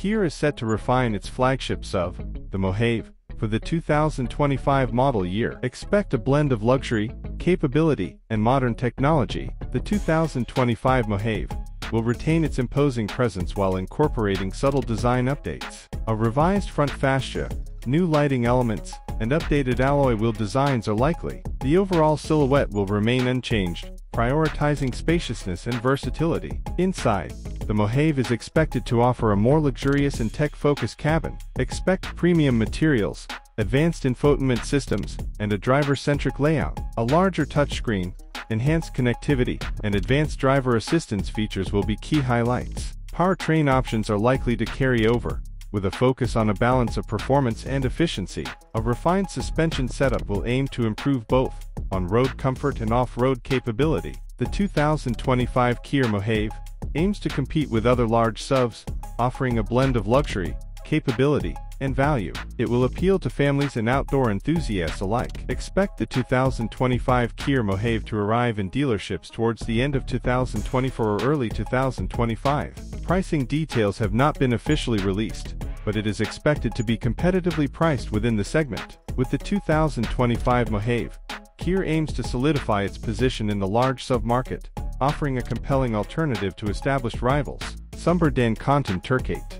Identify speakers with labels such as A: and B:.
A: Kia is set to refine its flagship SUV, the Mohave, for the 2025 model year. Expect a blend of luxury, capability, and modern technology. The 2025 Mohave will retain its imposing presence while incorporating subtle design updates. A revised front fascia, new lighting elements, and updated alloy wheel designs are likely. The overall silhouette will remain unchanged, prioritizing spaciousness and versatility. Inside, the Mohave is expected to offer a more luxurious and tech-focused cabin. Expect premium materials, advanced infotainment systems, and a driver-centric layout. A larger touchscreen, enhanced connectivity, and advanced driver assistance features will be key highlights. Powertrain options are likely to carry over, with a focus on a balance of performance and efficiency. A refined suspension setup will aim to improve both on-road comfort and off-road capability. The 2025 Kia Mohave aims to compete with other large SUVs, offering a blend of luxury, capability, and value. It will appeal to families and outdoor enthusiasts alike. Expect the 2025 Kia Mohave to arrive in dealerships towards the end of 2024 or early 2025. Pricing details have not been officially released, but it is expected to be competitively priced within the segment. With the 2025 Mohave, Kia aims to solidify its position in the large sub-market, offering a compelling alternative to established rivals. Sumber Dan Content Turkate